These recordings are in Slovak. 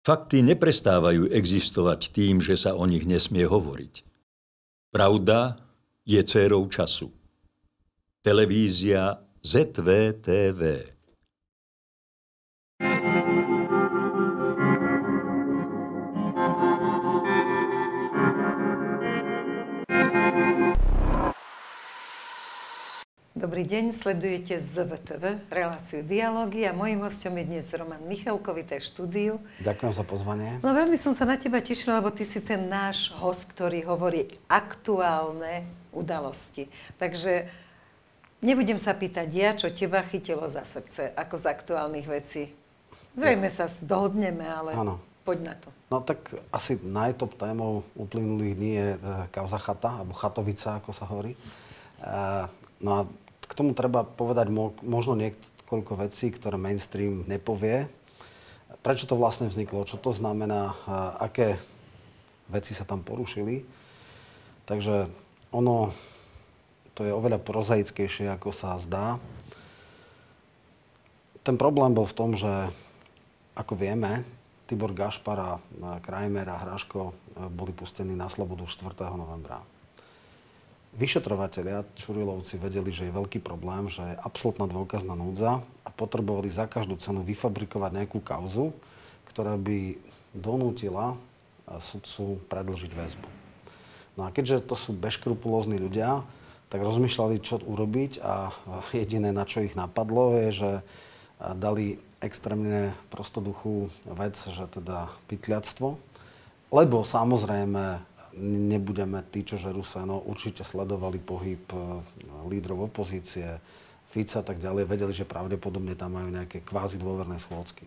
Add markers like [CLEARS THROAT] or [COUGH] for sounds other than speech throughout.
Fakty neprestávajú existovať tým, že sa o nich nesmie hovoriť. Pravda je dcérou času. Televízia ZVTV. Dobrý deň, sledujete ZVTV, reláciu Dialógy a mojím hostom je dnes Roman Michalkovi, to je štúdiu. Ďakujem za pozvanie. No veľmi som sa na teba tešila, lebo ty si ten náš host, ktorý hovorí aktuálne udalosti. Takže nebudem sa pýtať ja, čo teba chytilo za srdce, ako z aktuálnych vecí. Zrejme sa dohodneme, ale ano. poď na to. No tak asi najtop témou uplynulých dní je e, kauza chata, alebo chatovica, ako sa hovorí. Uh, no a k tomu treba povedať možno niekoľko vecí, ktoré mainstream nepovie. Prečo to vlastne vzniklo? Čo to znamená? Aké veci sa tam porušili? Takže ono, to je oveľa prozaickejšie, ako sa zdá. Ten problém bol v tom, že ako vieme, Tibor Gašpar a Krajmer a Hraško e, boli pustení na slobodu 4. novembra. Vyšetrovatelia Čurilovci vedeli, že je veľký problém, že je absolútna dôkazná núdza a potrebovali za každú cenu vyfabrikovať nejakú kauzu, ktorá by donútila sudcu predlžiť väzbu. No a keďže to sú bezkrupulózni ľudia, tak rozmýšľali, čo urobiť a jediné, na čo ich napadlo, je, že dali extrémne prostoduchú vec, že teda pytliactvo, lebo samozrejme nebudeme tí, čo žerú seno, určite sledovali pohyb e, lídrov opozície, Fica a tak ďalej, vedeli, že pravdepodobne tam majú nejaké kvázi dôverné schôdzky.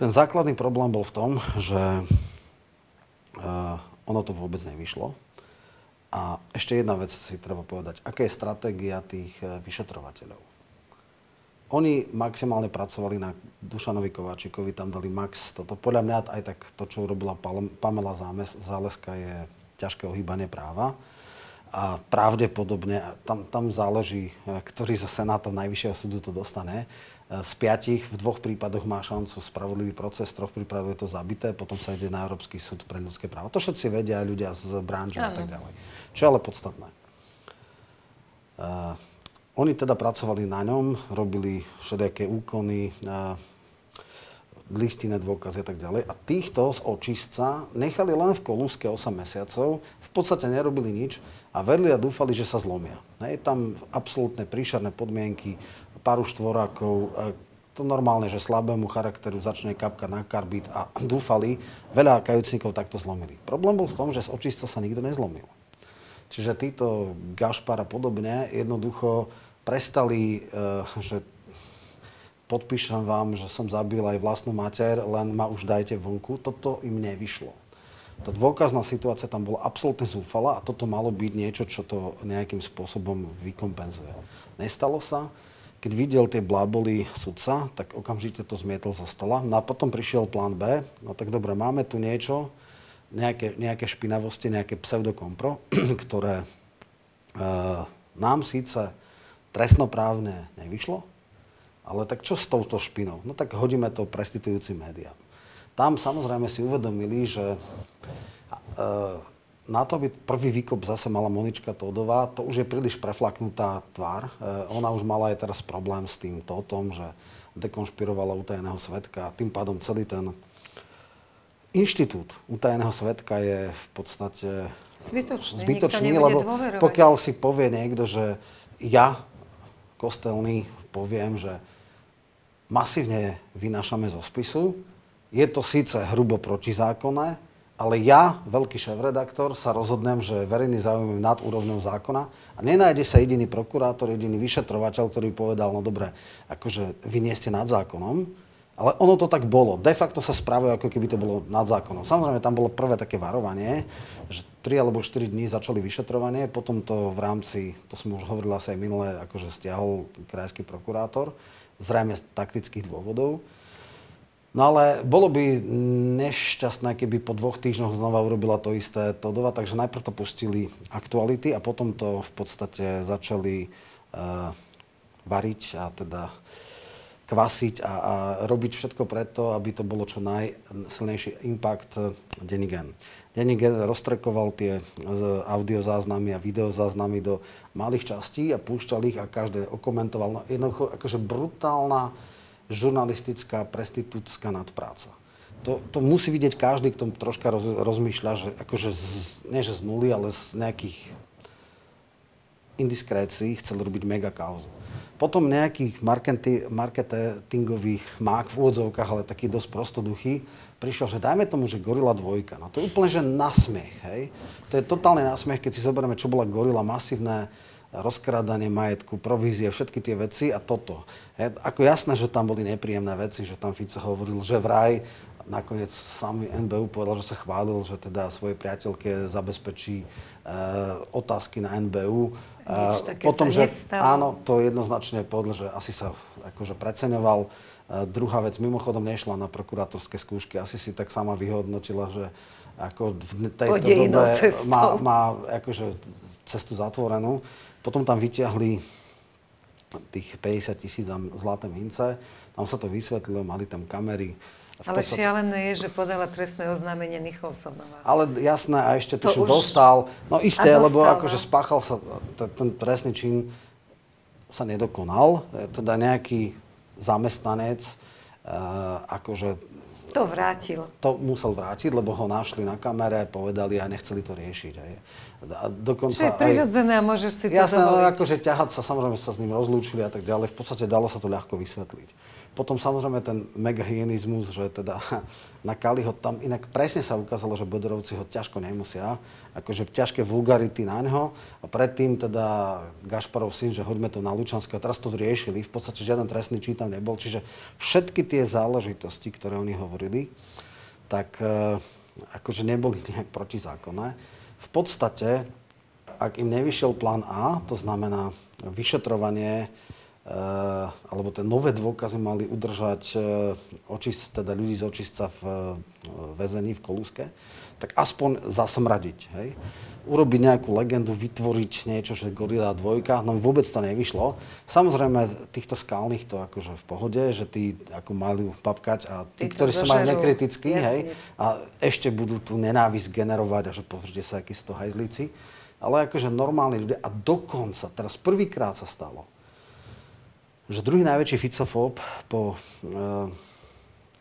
Ten základný problém bol v tom, že uh, ono to vôbec nevyšlo. A ešte jedna vec si treba povedať. Aká je stratégia tých e, vyšetrovateľov? Oni maximálne pracovali na Dušanovi Kováčikovi, tam dali max toto. Podľa mňa aj tak to, čo urobila Pamela Záleska, je ťažké ohýbanie práva. A pravdepodobne, tam, tam záleží, ktorý zo Senátov Najvyššieho súdu to dostane. E, z piatich v dvoch prípadoch má šancu spravodlivý proces, v troch prípadoch je to zabité, potom sa ide na Európsky súd pre ľudské práva. To všetci vedia, aj ľudia z branže a tak ďalej. Čo je ale podstatné. Uh, oni teda pracovali na ňom, robili všelijaké úkony, listinné dôkazy a tak ďalej. A týchto z očistca nechali len v kolúske 8 mesiacov, v podstate nerobili nič a verili a dúfali, že sa zlomia. Hej, tam absolútne príšerné podmienky, pár štvorákov, to normálne, že slabému charakteru začne kapka na karbit a [CLEARS THROAT] dúfali, veľa kajúcnikov takto zlomili. Problém bol v tom, že z očistca sa nikto nezlomil. Čiže títo Gašpar a podobne jednoducho prestali, eh, že podpíšem vám, že som zabil aj vlastnú mater, len ma už dajte vonku. Toto im nevyšlo. Tá dôkazná situácia tam bola absolútne zúfala a toto malo byť niečo, čo to nejakým spôsobom vykompenzuje. Nestalo sa. Keď videl tie bláboli sudca, tak okamžite to zmietol zo stola. No a potom prišiel plán B. No tak dobre, máme tu niečo, nejaké, nejaké špinavosti, nejaké pseudokompro, [CLEARS THROAT] ktoré e, nám síce trestnoprávne nevyšlo, ale tak čo s touto špinou? No tak hodíme to prestitujúcim médiám. Tam samozrejme si uvedomili, že e, na to, aby prvý výkop zase mala Monička Todová, to už je príliš preflaknutá tvár. E, ona už mala aj teraz problém s tým tom, že dekonšpirovala utajeného svetka. Tým pádom celý ten inštitút utajeného svetka je v podstate zbytočný, zbytočný lebo dôverovať. pokiaľ si povie niekto, že ja kostelný poviem, že masívne vynášame zo spisu. Je to síce hrubo protizákonné, ale ja, veľký šéf-redaktor, sa rozhodnem, že verejný záujem je nad úrovňou zákona a nenájde sa jediný prokurátor, jediný vyšetrovateľ, ktorý povedal, no dobre, akože vy nie ste nad zákonom, ale ono to tak bolo. De facto sa správajú, ako keby to bolo nad zákonom. Samozrejme, tam bolo prvé také varovanie, že 3 alebo 4 dní začali vyšetrovanie, potom to v rámci, to som už hovoril asi aj minule, akože stiahol krajský prokurátor, zrejme z taktických dôvodov. No ale bolo by nešťastné, keby po dvoch týždňoch znova urobila to isté Todova, takže najprv to pustili aktuality a potom to v podstate začali uh, variť a teda kvasiť a, a robiť všetko preto, aby to bolo čo najsilnejší impact denný gen. Denný gen roztrekoval tie audiozáznamy a videozáznamy do malých častí a púšťal ich a každé okomentoval. No, jednoducho akože brutálna žurnalistická, prestitúcká nadpráca. To, to musí vidieť každý, kto troška roz, rozmýšľa, že akože z, nie že z nuly, ale z nejakých indiskrécií chcel robiť mega kauzu. Potom nejaký marketingový mák v úvodzovkách, ale taký dosť prostoduchý, prišiel, že dajme tomu, že Gorila dvojka. No to je úplne, že nasmiech, hej. To je totálny nasmiech, keď si zoberieme, čo bola Gorila, masívne rozkrádanie majetku, provízie, všetky tie veci a toto. He, ako jasné, že tam boli nepríjemné veci, že tam Fico hovoril, že vraj nakoniec sám NBU povedal, že sa chválil, že teda svojej priateľke zabezpečí e, otázky na NBU. Nič také Potom, že nestalo. áno, to jednoznačne povedal, že asi sa akože preceňoval. Druhá vec, mimochodom nešla na prokurátorské skúšky, asi si tak sama vyhodnotila, že ako v tejto dobe má, cestou. má akože cestu zatvorenú. Potom tam vyťahli tých 50 tisíc zlaté mince, tam sa to vysvetlilo, mali tam kamery. Ale podstate- šialené je, že podala trestné oznámenie Nicholsonová. ale jasné, a ešte To tuším, už- dostal. No isté, A lebo dostal, akože no. spáchal sa, t- ten trestný čin sa nedokonal. E, Teda nejaký zamestnanec, e, akože To vrátil. to musel vrátiť, lebo ho našli na kamere, povedali a nechceli to riešiť. Aj. A dokonca Čo je prirodzené a môžeš si to Jasné, no akože ťahať sa, samozrejme sa s ním rozlúčili a tak ďalej. V podstate dalo sa to ľahko vysvetliť. Potom samozrejme ten megahyenizmus, že teda [LAUGHS] na Kaliho tam inak presne sa ukázalo, že Bodorovci ho ťažko nemusia. Akože ťažké vulgarity na ňo. A predtým teda Gašparov syn, že hoďme to na Lučanského. Teraz to riešili. V podstate žiaden trestný čin tam nebol. Čiže všetky tie záležitosti, ktoré oni hovorili, tak e, akože neboli nejak protizákonné. V podstate, ak im nevyšiel plán A, to znamená vyšetrovanie, alebo tie nové dôkazy mali udržať e, očist, teda ľudí z očistca v e, väzení v Kolúske, tak aspoň zasmradiť. Hej? Urobiť nejakú legendu, vytvoriť niečo, že Gorila dvojka, no vôbec to nevyšlo. Samozrejme, týchto skalných to akože v pohode, že tí ako mali papkať a tí, Tí to ktorí sa majú Jasne. hej, a ešte budú tú nenávisť generovať a že pozrite sa, akí sú to hajzlíci. Ale akože normálni ľudia a dokonca, teraz prvýkrát sa stalo, že druhý najväčší ficofób po e,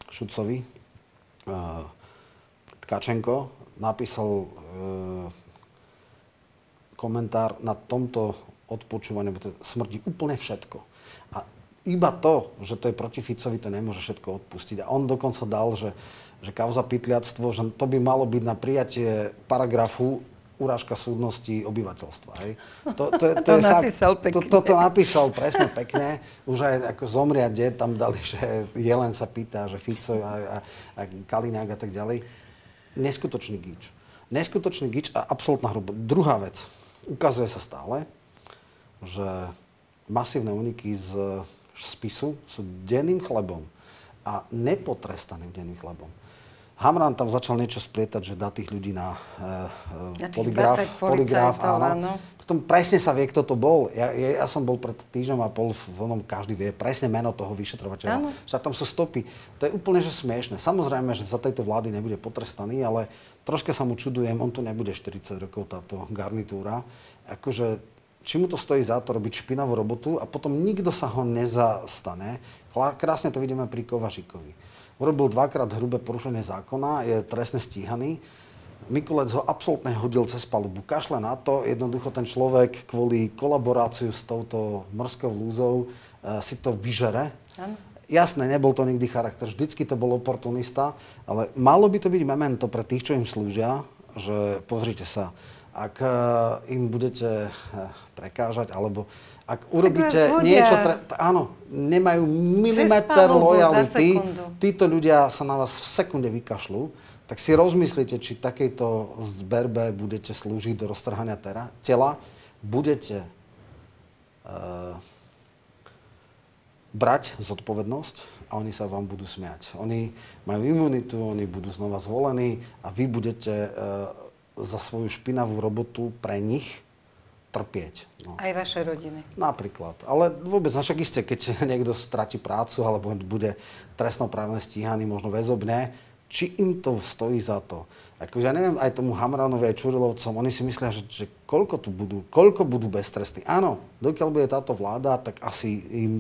Šucovi, e, Tkačenko, napísal e, komentár na tomto odpočúvaní, bo to smrdí úplne všetko. A iba to, že to je proti Ficovi, to nemôže všetko odpustiť. A on dokonca dal, že, že kauza pytliactvo, že to by malo byť na prijatie paragrafu urážka súdnosti obyvateľstva. Hej. To, to, je, [LAUGHS] to, To je napísal fakt, pekne. To, toto napísal presne pekne. Už aj ako zomria deť, tam dali, že Jelen sa pýta, že Fico a, a, a Kaliňák a tak ďalej. Neskutočný gíč. Neskutočný gíč a absolútna hruba. Druhá vec. Ukazuje sa stále, že masívne úniky z spisu sú denným chlebom a nepotrestaným denným chlebom. Hamran tam začal niečo splietať, že dá tých ľudí na, e, Na e, poligraf, 20 poligraf, áno. áno. Potom presne sa vie, kto to bol. Ja, ja, ja som bol pred týždňom a pol v onom, každý vie presne meno toho vyšetrovateľa. Áno. Však tam sú stopy. To je úplne že smiešne. Samozrejme, že za tejto vlády nebude potrestaný, ale troška sa mu čudujem, on tu nebude 40 rokov táto garnitúra. Akože, či mu to stojí za to robiť špinavú robotu a potom nikto sa ho nezastane. Krásne to vidíme pri Kovažikovi. Urobil dvakrát hrubé porušenie zákona, je trestne stíhaný. Mikulec ho absolútne hodil cez palubu. Kašle na to, jednoducho ten človek kvôli kolaboráciu s touto morskou lúzou e, si to vyžere. Áno. Jasné, nebol to nikdy charakter, vždycky to bol oportunista, ale malo by to byť memento pre tých, čo im slúžia, že pozrite sa, ak e, im budete e, prekážať, alebo ak urobíte hodia. niečo, tre- t- áno, nemajú milimeter lojality, títo ľudia sa na vás v sekunde vykašľú, tak si rozmyslite, či takejto zberbe budete slúžiť do roztrhania tera, tela, budete uh, brať zodpovednosť a oni sa vám budú smiať. Oni majú imunitu, oni budú znova zvolení a vy budete uh, za svoju špinavú robotu pre nich trpieť. No. Aj vaše rodiny. Napríklad. Ale vôbec, no však iste, keď [LAUGHS] niekto stratí prácu alebo bude trestnoprávne stíhaný, možno väzobne, či im to stojí za to. Akože ja neviem, aj tomu Hamranovi, aj Čurilovcom, oni si myslia, že, že koľko tu budú, koľko budú beztrestní. Áno, dokiaľ bude táto vláda, tak asi im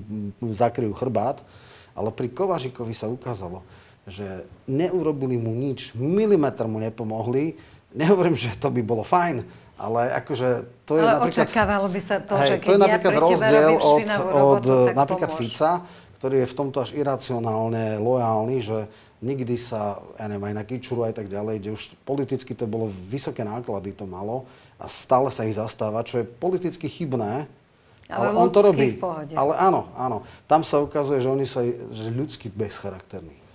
zakryjú chrbát, ale pri Kovažikovi sa ukázalo, že neurobili mu nič, milimetr mu nepomohli. Nehovorím, že to by bolo fajn, ale akože to je ale napríklad... očakávalo by sa to, hej, že keď to je napríklad ja rozdiel od, od robotu, napríklad pomôž. Fica, ktorý je v tomto až iracionálne lojálny, že nikdy sa, ja neviem, aj na Kičuru aj tak ďalej, kde už politicky to bolo vysoké náklady to malo a stále sa ich zastáva, čo je politicky chybné, Ale ale, on to robí. Ale áno, áno. Tam sa ukazuje, že oni sú aj že ľudsky bezcharakterní.